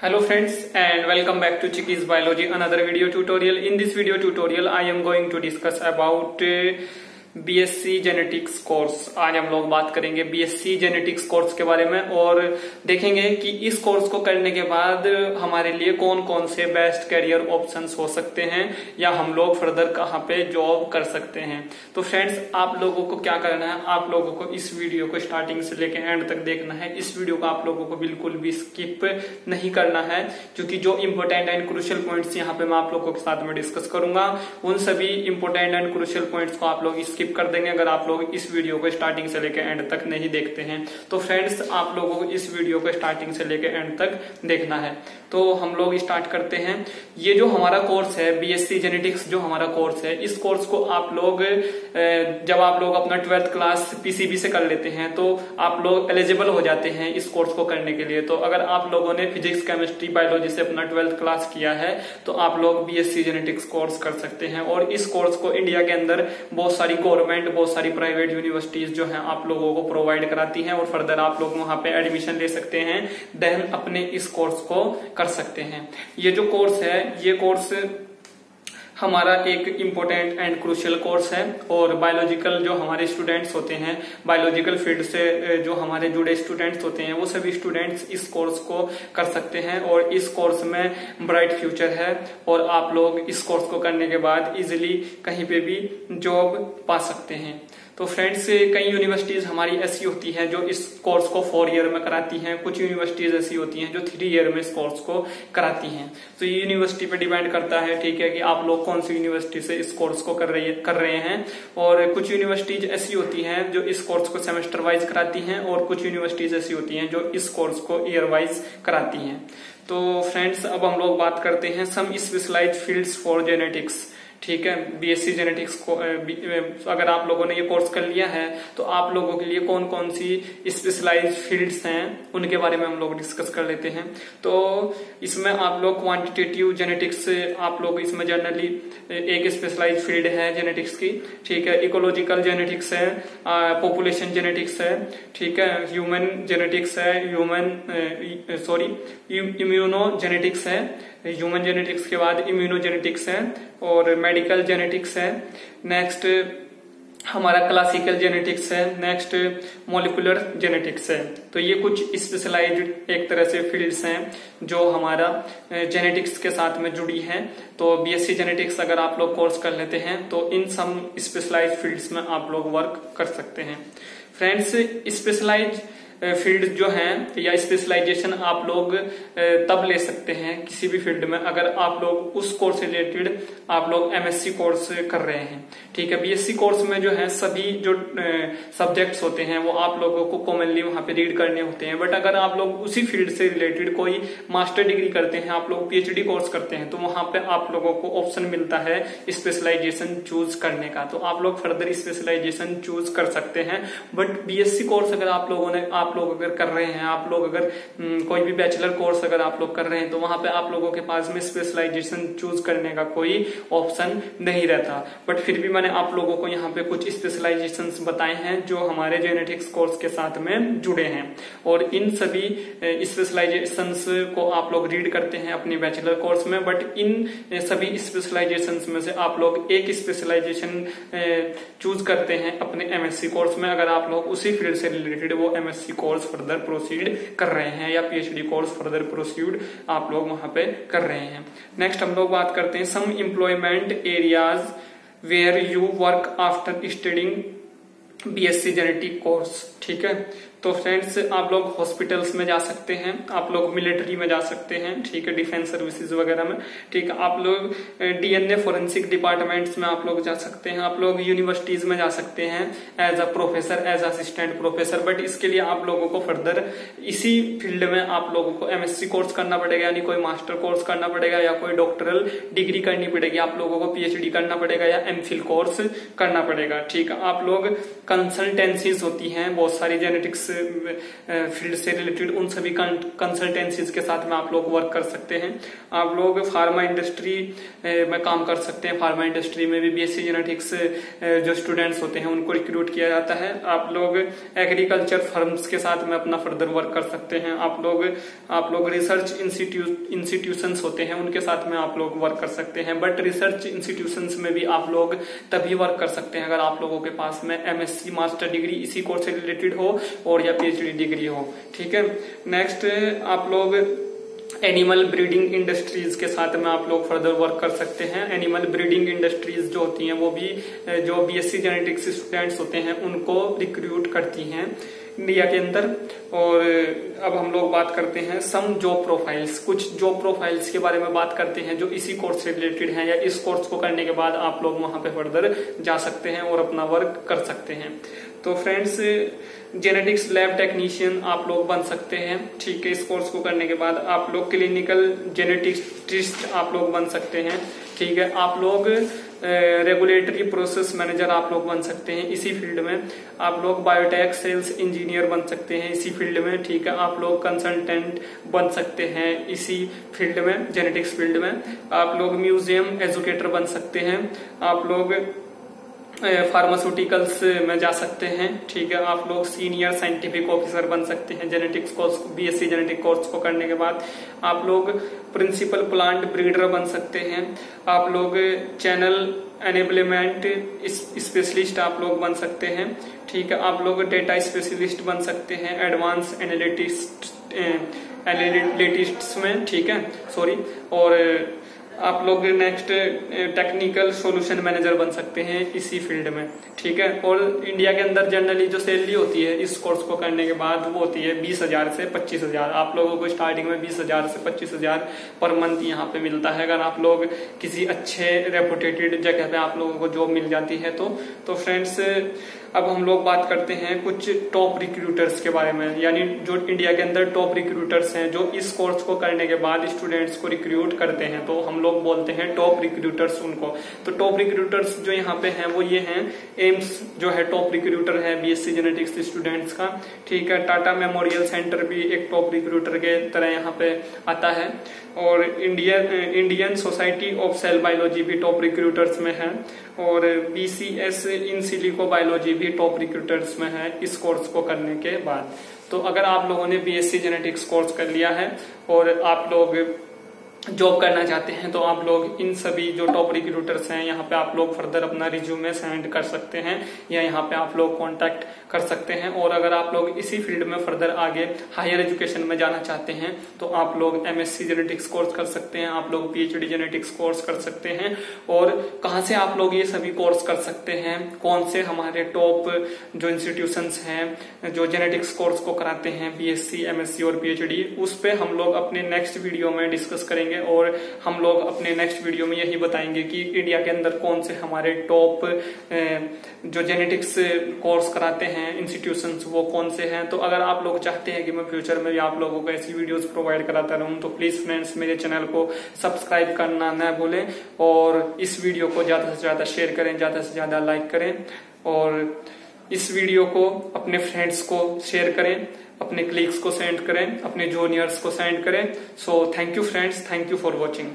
Hello friends and welcome back to Chicky's Biology another video tutorial. In this video tutorial I am going to discuss about uh, BSc genetics course आज हम लोग बात करेंगे BSc genetics course के बारे में और देखेंगे कि इस कोर्स को करने के बाद हमारे लिए कौन कौन से बेस्ट करियर ऑप्शंस हो सकते हैं या हम लोग फर्दर कहाँ पे जॉब कर सकते हैं। तो फ्रेंड्स आप लोगों को क्या करना है? आप लोगों को इस वीडियो को स्टार्टिंग से लेकर एंड तक देखना है। इस वीडियो को आप लोगों को बिल्कुल भी स्किप नहीं करना है, क्योंकि जो इंपोर्टेंट एंड क्रुशियल पॉइंट्स यहाँ पे मैं आप लोगों के साथ में डिस्कस करूँगा, उन सभी इंपोर्टेंट एंड क्रुशियल पॉइंट्स को आप लोग स्किप कर देंगे अगर आप लोग इस वीडियो को स्टार्टिंग से लेकर एंड तक नहीं देखते हैं। तो फ्रेंड्स आप लोगों को इस वीडियो को स्टार्टिंग से लेकर एंड तक देखना है। तो हम लोग स्टार्ट करते हैं। ये जो हमारा कोर्स है बीएससी जेनेटिक्स जो हमारा कोर्स है, इस कोर्स को आप लोग जब आप लोग अपना ट्वेल्थ क्लास पीसीबी से कर लेते हैं तो आप लोग एलिजिबल हो जाते हैं इस कोर्स को करने के लिए। तो अगर आप लोगों ने फिजिक्स केमिस्ट्री बायोलॉजी से अपना ट्वेल्थ क्लास किया है तो आप लोग बीएससी जेनेटिक्स कोर्स कर सकते हैं। और इस कोर्स को इंडिया के अंदर बहुत सारी गवर्नमेंट बहुत सारी प्राइवेट यूनिवर्सिटीज जो है आप लोगों को प्रोवाइड कराती है और फर्दर आप लोग वहाँ पे एडमिशन ले सकते हैं देन अपने इस कोर्स को कर सकते हैं। ये जो कोर्स है, ये कोर्स हमारा एक इम्पोर्टेंट एंड क्रूशियल कोर्स है और बायोलॉजिकल जो हमारे स्टूडेंट्स होते हैं बायोलॉजिकल फ़ील्ड से जो हमारे जुड़े स्टूडेंट्स होते हैं, वो सभी स्टूडेंट्स इस कोर्स को कर सकते हैं और इस कोर्स में ब्राइट फ्यूचर है और आप लोग इस कोर्स को करने के बाद इजिली कहीं पे भी जॉब पा सकते हैं। तो फ्रेंड्स कई यूनिवर्सिटीज हमारी ऐसी होती हैं जो इस कोर्स को फोर ईयर में कराती हैं, कुछ यूनिवर्सिटीज ऐसी होती हैं जो थ्री ईयर में इस कोर्स को कराती हैं। तो ये यूनिवर्सिटी पे डिपेंड करता है, ठीक है, कि आप लोग कौन सी यूनिवर्सिटी से इस कोर्स को कर रही कर रहे हैं? और कुछ यूनिवर्सिटीज ऐसी होती हैं जो इस कोर्स को सेमेस्टर वाइज कराती हैं और कुछ यूनिवर्सिटीज ऐसी होती हैं जो इस कोर्स को ईयर वाइज कराती हैं। तो फ्रेंड्स अब हम लोग बात करते हैं some specialise fields for genetics ठीक है बीएससी जेनेटिक्स को अगर आप लोगों ने ये कोर्स कर लिया है तो आप लोगों के लिए कौन कौन सी स्पेशलाइज फील्ड्स हैं, उनके बारे में हम लोग डिस्कस कर लेते हैं। तो इसमें आप लोग क्वांटिटेटिव जेनेटिक्स आप लोग इसमें जनरली एक स्पेशलाइज फ़ील्ड है जेनेटिक्स की, ठीक है। इकोलॉजिकल जेनेटिक्स है पॉपुलेशन जेनेटिक्स है, ठीक है। ह्यूमन जेनेटिक्स है ह्यूमन सॉरी इम्यूनो जेनेटिक्स है ह्यूमन जेनेटिक्स के बाद इम्यूनो जेनेटिक्स है और मेडिकल जेनेटिक्स है। नेक्स्ट हमारा क्लासिकल जेनेटिक्स है। नेक्स्ट मोलिकुलर जेनेटिक्स है। तो ये कुछ स्पेशलाइज्ड एक तरह से फील्ड्स हैं जो हमारा जेनेटिक्स के साथ में जुड़ी है। तो बीएससी जेनेटिक्स अगर आप लोग कोर्स कर लेते हैं तो इन सम स्पेशलाइज फील्ड्स में आप लोग वर्क कर सकते हैं। फ्रेंड्स स्पेशलाइज फ़ील्ड जो है, या स्पेशलाइजेशन आप लोग तब ले सकते हैं किसी भी फ़ील्ड में, अगर आप लोग उस कोर्स से रिलेटेड आप लोग एमएससी कोर्स कर रहे हैं। ठीक है बीएससी कोर्स में जो है, सभी जो सब्जेक्ट्स होते हैं, वो आप लोगों को कॉमनली वहाँ पे रीड करने होते हैं। बट अगर आप लोग उसी फ़ील्ड से रिलेटेड कोई मास्टर डिग्री करते हैं, आप लोग पीएचडी कोर्स करते हैं तो वहाँ पे आप लोगों को ऑप्शन मिलता है स्पेशलाइजेशन चूज़ करने का। तो आप लोग फर्दर स्पेशलाइजेशन चूज़ कर सकते हैं। बट बीएससी कोर्स अगर आप लोगों ने, आप लोग अगर कर रहे हैं आप लोग अगर हम्म, कोई भी बैचलर कोर्स अगर आप लोग कर रहे हैं तो वहाँ पे आप लोगों के पास में स्पेशलाइजेशन चूज़ करने का कोई ऑप्शन नहीं रहता। बट फिर भी मैंने आप लोगों को यहाँ पे कुछ स्पेशलाइजेशन बताए हैं जो हमारे जेनेटिक्स कोर्स के साथ में जुड़े हैं। और इन सभी स्पेशलाइजेशन को आप लोग रीड करते हैं अपने बैचलर कोर्स में बट इन सभी स्पेशलाइजेशन में से आप लोग एक स्पेशलाइजेशन चूज़ करते हैं अपने एमएससी कोर्स में। अगर आप लोग उसी फ़ील्ड से रिलेटेड वो एमएससी कोर्स फर्दर प्रोसीड कर रहे हैं या पीएचडी कोर्स फर्दर प्रोसीड आप लोग वहाँ पे कर रहे हैं। नेक्स्ट हम लोग बात करते हैं some employment areas where you work after studying BSc genetic course ठीक है? तो फ्रेंड्स, आप लोग हॉस्पिटल्स में जा सकते हैं, आप लोग मिलिट्री में जा सकते हैं, ठीक है डिफेंस सर्विसेज़ वगैरह में, ठीक है, आप लोग डीएनए फोरेंसिक डिपार्टमेंट्स में आप लोग जा सकते हैं, आप लोग यूनिवर्सिटीज में जा सकते हैं as a professor as assistant professor but इसके लिए आप लोगों को फर्दर इसी फ़ील्ड में आप लोगों को एमएससी कोर्स करना पड़ेगा, यानी कोई मास्टर कोर्स करना पड़ेगा, या कोई डॉक्टरल डिग्री करनी पड़ेगी, आप लोगों को पीएचडी करना पड़ेगा, या एमफिल कोर्स करना पड़ेगा, ठीक है, आप लोग कंसल्टेंसीज होती हैं, बहुत सारी जेनेटिक्स फ़ील्ड से रिलेटेड उन सभी कंसल्टेंसीज के साथ में आप लोग वर्क कर सकते हैं। आप लोग फार्मा इंडस्ट्री में काम कर सकते हैं। फार्मा इंडस्ट्री में भी बीएससी जेनेटिक्स जो स्टूडेंट्स होते हैं, उनको रिक्रूट किया जाता है। आप लोग एग्रीकल्चर फर्म्स के साथ में अपना फर्दर वर्क कर सकते हैं। आप लोग आप लोग रिसर्च इंस्टीट्यूशन होते हैं, उनके साथ में आप लोग वर्क कर सकते हैं। बट रिसर्च इंस्टीट्यूशन में भी आप लोग तभी वर्क कर सकते हैं अगर आप लोगों के पास में एमएससी मास्टर डिग्री इसी कोर्स से रिलेटेड हो, और या पीएचडी डिग्री हो, ठीक है? नेक्स्ट आप लोग एनिमल ब्रीडिंग इंडस्ट्रीज़ के साथ में आप लोग फर्दर वर्क कर सकते हैं। एनिमल ब्रीडिंग इंडस्ट्रीज़ जो होती हैं, वो भी, जो बीएससी जेनेटिक्स स्टूडेंट्स होते हैं, उनको रिक्रूट करती हैं। इंडिया के अंदर। और अब हम लोग बात करते हैं सम जॉब प्रोफाइल्स। कुछ जॉब प्रोफाइल्स के बारे में बात करते हैं जो इसी कोर्स से रिलेटेड हैं या इस कोर्स को करने के बाद आप लोग वहाँ पे फर्दर जा सकते हैं और अपना वर्क कर सकते हैं। तो फ्रेंड्स, जेनेटिक्स लैब टेक्नीशियन आप लोग बन सकते हैं। ठीक है, इस कोर्स को करने के बाद आप लोग क्लिनिकल जेनेटिक्स आप लोग बन सकते हैं। ठीक है, आप लोग रेगुलेटरी प्रोसेस मैनेजर आप लोग बन सकते हैं इसी फ़ील्ड में। आप लोग बायोटेक सेल्स इंजीनियर बन सकते हैं इसी फ़ील्ड में, ठीक है? आप लोग कंसल्टेंट बन सकते हैं इसी फ़ील्ड में जेनेटिक्स फ़ील्ड में। आप लोग म्यूज़ियम एजुकेटर बन सकते हैं। आप लोग फार्मास्यूटिकल्स में जा सकते हैं, ठीक है। आप लोग सीनियर साइंटिफिक ऑफिसर बन सकते हैं genetics course BSc genetic course को करने के बाद। आप लोग प्रिंसिपल प्लांट ब्रीडर बन सकते हैं। आप लोग चैनल एनेबलमेंट स्पेशलिस्ट आप लोग बन सकते हैं, ठीक है। आप लोग डेटा स्पेशलिस्ट बन सकते हैं एडवांस एनालिटिस्ट एनालिटिस्ट में, ठीक है। सॉरी और आप लोग नेक्स्ट टेक्निकल सॉल्यूशन मैनेजर बन सकते हैं इसी फ़ील्ड में, ठीक है? और इंडिया के अंदर जनरली जो सैलरी होती है, इस कोर्स को करने के बाद वो होती है बीस हज़ार से पच्चीस हज़ार। आप लोगों को स्टार्टिंग में बीस हज़ार से पच्चीस हज़ार पर मंथ यहाँ पे मिलता है। अगर आप लोग किसी अच्छे रेपुटेटेड जगह पे आप लोगों को जॉब मिल जाती है तो तो फ्रेंड्स अब हम लोग बात करते हैं कुछ टॉप रिक्रूटर्स के बारे में। यानी जो इंडिया के अंदर टॉप रिक्रूटर्स हैं, जो इस कोर्स को करने के बाद स्टूडेंट्स को रिक्रूट करते हैं तो हम लोग बोलते हैं टॉप रिक्रूटर्स उनको। तो टॉप रिक्रूटर्स जो यहाँ पे हैं, वो ये हैं एम्स जो है टॉप रिक्रूटर है बीएससी जेनेटिक्स स्टूडेंट्स का। ठीक है टाटा मेमोरियल सेंटर भी एक टॉप रिक्रूटर के तरह यहाँ पे आता है। और Indian Indian society of cell biology भी टॉप रिक्रूटर्स में है। और B BCS in silico biology भी टॉप रिक्रूटर्स में है इस कोर्स को करने के बाद। तो अगर आप लोगों ने बीएससी जेनेटिक्स कोर्स कर लिया है और आप लोग जॉब करना चाहते हैं तो आप लोग इन सभी जो टॉप रिक्रूटर्स हैं, यहाँ पे आप लोग फर्दर अपना रिज्यूमे सेंड कर सकते हैं, या यहाँ पे आप लोग कांटेक्ट कर सकते हैं। और अगर आप लोग इसी फ़ील्ड में फर्दर आगे हायर एजुकेशन में जाना चाहते हैं तो आप लोग एमएससी जेनेटिक्स कोर्स कर सकते हैं, आप लोग पीएचडी जेनेटिक्स कोर्स कर सकते हैं। और कहाँ से आप लोग ये सभी कोर्स कर सकते हैं? कौन से हमारे टॉप जो इंस्टीट्यूशन हैं, जो जेनेटिक्स कोर्स को कराते हैं बीएससी एमएससी और पीएचडी उस पर हम लोग अपने नेक्स्ट वीडियो में डिस्कस करेंगे। करेंगे और हम लोग अपने नेक्स्ट वीडियो में यही बताएँगे कि इंडिया के अंदर कौन से हमारे टॉप जो जेनेटिक्स कोर्स कराते हैं इंस्टीट्यूशन वो कौन से हैं? तो अगर आप लोग चाहते हैं कि मैं फ्यूचर में भी आप लोगों को ऐसी वीडियोस प्रोवाइड कराता रहूँ तो प्लीज़ फ्रेंड्स मेरे चैनल को सब्सक्राइब करना न भूलें और इस वीडियो को ज़्यादा से ज़्यादा शेयर करें, ज़्यादा से ज़्यादा लाइक करें और इस वीडियो को अपने फ्रेंड्स को शेयर करें, अपने क्लिक्स को सेंड करें, अपने जूनियर्स को सेंड करें। So thank you friends thank you for watching